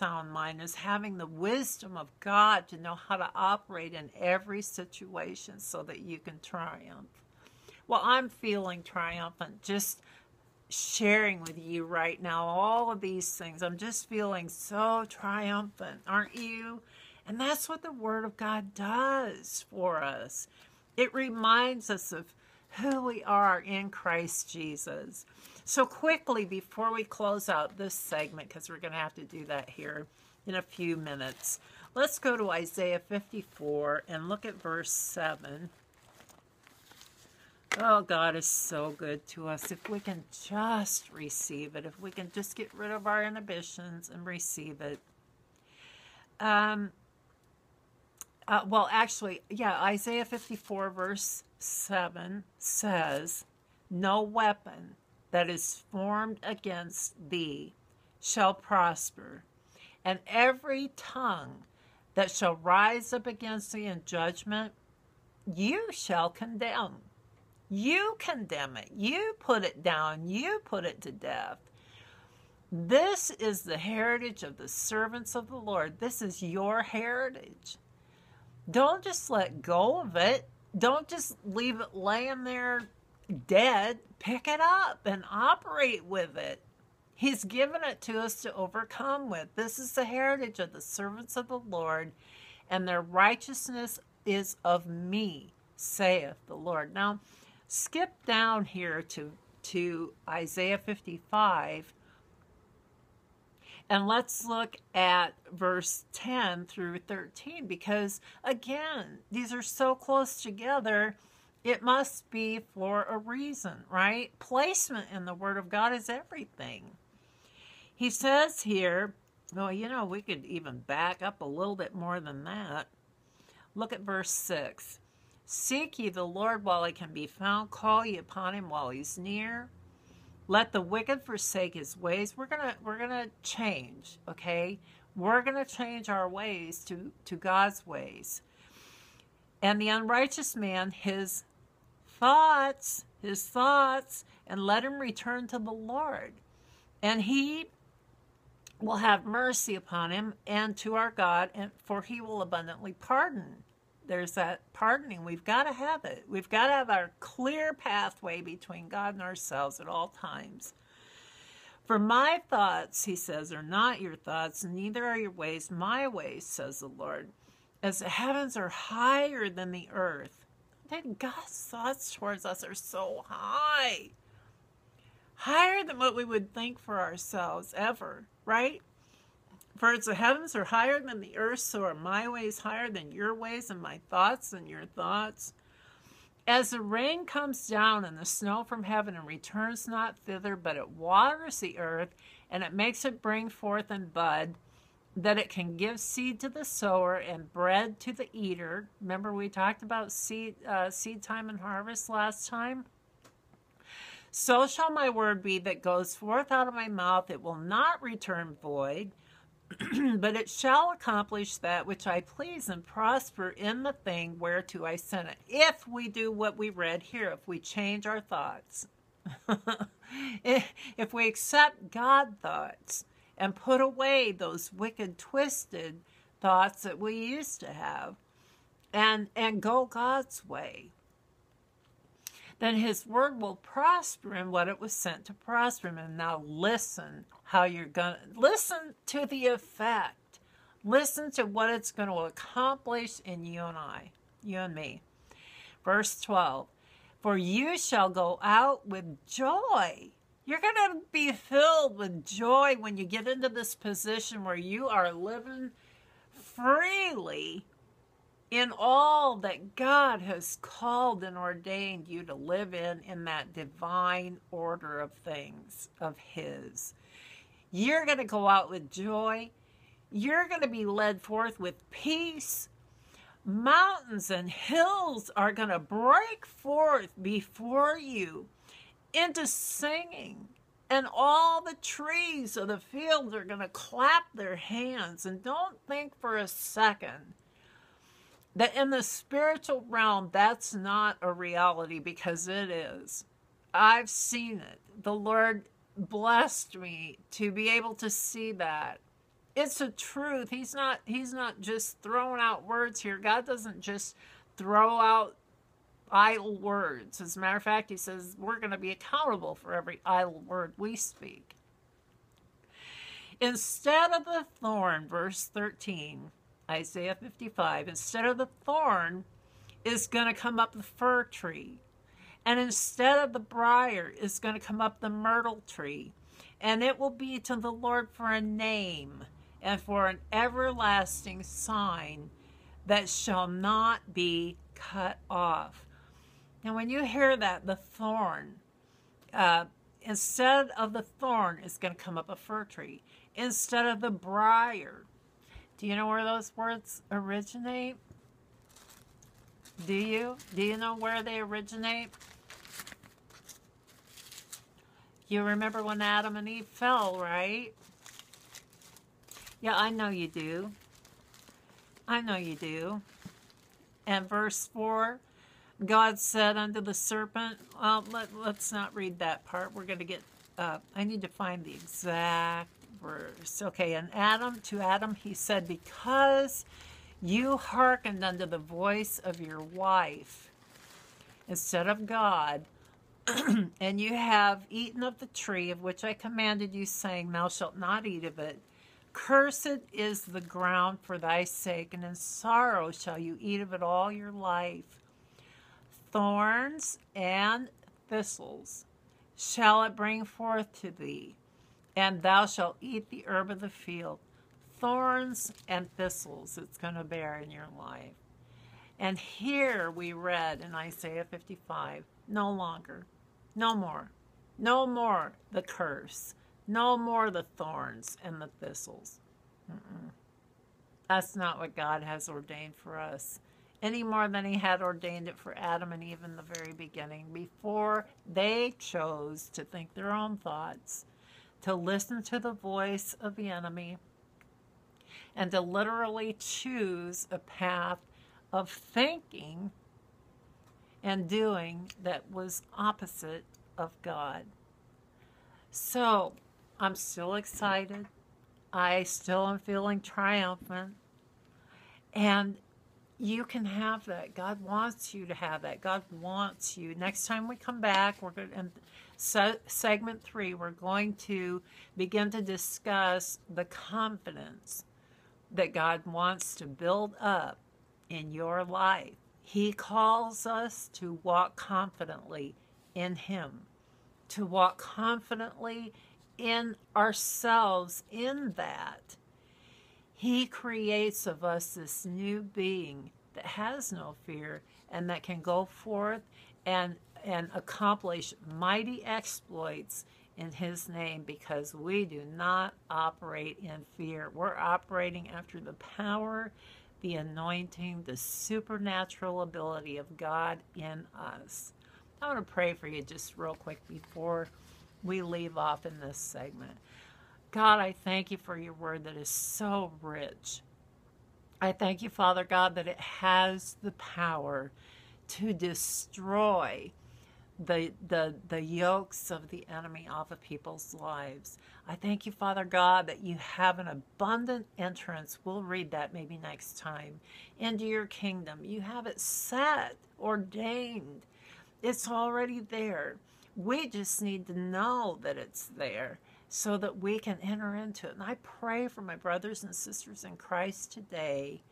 sound mind is having the wisdom of God to know how to operate in every situation so that you can triumph. Well, I'm feeling triumphant just sharing with you right now all of these things. I'm just feeling so triumphant, aren't you? And that's what the Word of God does for us. It reminds us of who we are in Christ Jesus. So, quickly, before we close out this segment, because we're going to have to do that here in a few minutes, let's go to Isaiah 54 and look at verse 7. Oh, God is so good to us. If we can just receive it, if we can just get rid of our inhibitions and receive it. Um, uh, well, actually, yeah, Isaiah 54, verse 7 says, No weapon that is formed against thee shall prosper, and every tongue that shall rise up against thee in judgment, you shall condemn. You condemn it. You put it down. You put it to death. This is the heritage of the servants of the Lord. This is your heritage. Don't just let go of it. Don't just leave it laying there dead, pick it up and operate with it. He's given it to us to overcome with. This is the heritage of the servants of the Lord, and their righteousness is of me, saith the Lord. Now, skip down here to, to Isaiah 55, and let's look at verse 10 through 13, because again, these are so close together it must be for a reason, right? Placement in the Word of God is everything. He says here, well, you know, we could even back up a little bit more than that. Look at verse 6. Seek ye the Lord while he can be found, call ye upon him while he's near. Let the wicked forsake his ways. We're gonna we're gonna change, okay? We're gonna change our ways to, to God's ways. And the unrighteous man his thoughts, his thoughts, and let him return to the Lord. And he will have mercy upon him and to our God, and for he will abundantly pardon. There's that pardoning. We've got to have it. We've got to have our clear pathway between God and ourselves at all times. For my thoughts, he says, are not your thoughts, neither are your ways my ways, says the Lord. As the heavens are higher than the earth, that God's thoughts towards us are so high. Higher than what we would think for ourselves ever, right? For the heavens are higher than the earth, so are my ways higher than your ways, and my thoughts than your thoughts. As the rain comes down and the snow from heaven and returns not thither, but it waters the earth, and it makes it bring forth and bud, that it can give seed to the sower and bread to the eater. Remember, we talked about seed, uh, seed time and harvest last time? So shall my word be that goes forth out of my mouth. It will not return void, but it shall accomplish that which I please and prosper in the thing whereto I sent it. If we do what we read here, if we change our thoughts, if we accept God thoughts, and put away those wicked, twisted thoughts that we used to have and, and go God's way. Then his word will prosper in what it was sent to prosper in. And now listen how you're going to listen to the effect. Listen to what it's going to accomplish in you and I, you and me. Verse 12 For you shall go out with joy you're going to be filled with joy when you get into this position where you are living freely in all that God has called and ordained you to live in, in that divine order of things, of His. You're going to go out with joy. You're going to be led forth with peace. Mountains and hills are going to break forth before you into singing. And all the trees of the fields are going to clap their hands. And don't think for a second that in the spiritual realm, that's not a reality because it is. I've seen it. The Lord blessed me to be able to see that It's a truth. He's not he's not just throwing out words here. God doesn't just throw out idle words. As a matter of fact, he says we're going to be accountable for every idle word we speak. Instead of the thorn, verse 13, Isaiah 55, instead of the thorn is going to come up the fir tree. And instead of the briar is going to come up the myrtle tree. And it will be to the Lord for a name and for an everlasting sign that shall not be cut off. Now, when you hear that, the thorn, uh, instead of the thorn is going to come up a fir tree. Instead of the briar. Do you know where those words originate? Do you? Do you know where they originate? You remember when Adam and Eve fell, right? Yeah, I know you do. I know you do. And verse 4 God said unto the serpent, well, let, us not read that part. We're going to get, uh, I need to find the exact verse. Okay, and Adam, to Adam, he said, Because you hearkened unto the voice of your wife instead of God, and you have eaten of the tree of which I commanded you, saying, Thou shalt not eat of it. Cursed is the ground for thy sake, and in sorrow shall you eat of it all your life. Thorns and thistles shall it bring forth to thee, and thou shalt eat the herb of the field. Thorns and thistles it's going to bear in your life. And here we read in Isaiah 55 no longer, no more, no more the curse, no more the thorns and the thistles. Mm-mm. That's not what God has ordained for us any more than he had ordained it for Adam and Eve in the very beginning, before they chose to think their own thoughts, to listen to the voice of the enemy, and to literally choose a path of thinking and doing that was opposite of God. So I'm still excited. I still am feeling triumphant. And you can have that. God wants you to have that. God wants you. Next time we come back, we're going to, so, segment three, we're going to begin to discuss the confidence that God wants to build up in your life. He calls us to walk confidently in Him, to walk confidently in ourselves in that he creates of us this new being that has no fear and that can go forth and and accomplish mighty exploits in his name because we do not operate in fear. We're operating after the power, the anointing, the supernatural ability of God in us. I want to pray for you just real quick before we leave off in this segment. God, I thank you for your word that is so rich. I thank you, Father God, that it has the power to destroy the, the, the yokes of the enemy off of people's lives. I thank you, Father God, that you have an abundant entrance. We'll read that maybe next time into your kingdom. You have it set, ordained. It's already there. We just need to know that it's there so that we can enter into it. And I pray for my brothers and sisters in Christ today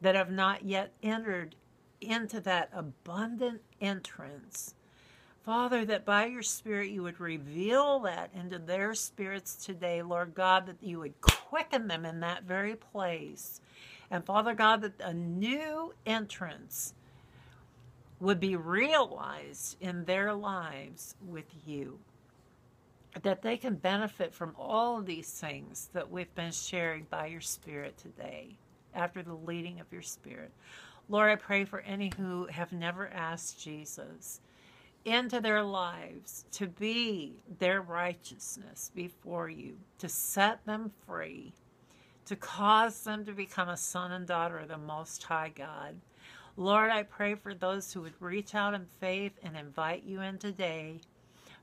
that have not yet entered into that abundant entrance. Father, that by your Spirit you would reveal that into their spirits today, Lord God, that you would quicken them in that very place. And Father God, that a new entrance would be realized in their lives with you that they can benefit from all of these things that we've been sharing by your Spirit today, after the leading of your Spirit. Lord, I pray for any who have never asked Jesus into their lives to be their righteousness before you, to set them free, to cause them to become a son and daughter of the Most High God. Lord, I pray for those who would reach out in faith and invite you in today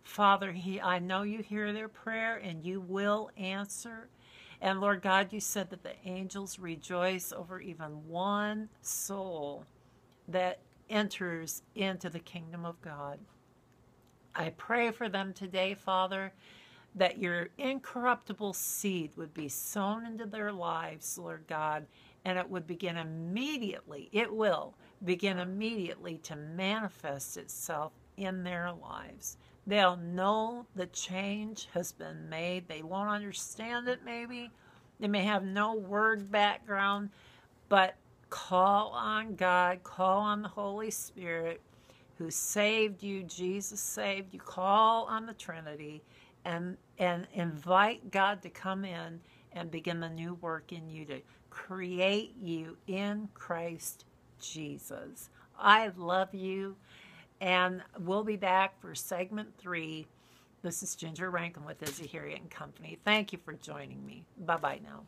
Father, he, I know you hear their prayer and you will answer. And Lord God, you said that the angels rejoice over even one soul that enters into the kingdom of God. I pray for them today, Father, that your incorruptible seed would be sown into their lives, Lord God, and it would begin immediately, it will begin immediately to manifest itself in their lives. They'll know the change has been made. They won't understand it, maybe. They may have no word background, but call on God, call on the Holy Spirit who saved you. Jesus saved you. Call on the Trinity and, and invite God to come in and begin the new work in you to create you in Christ Jesus. I love you. And we'll be back for segment three. This is Ginger Rankin with Izzy Herriette and Company. Thank you for joining me. Bye bye now.